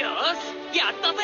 よしやったぜ。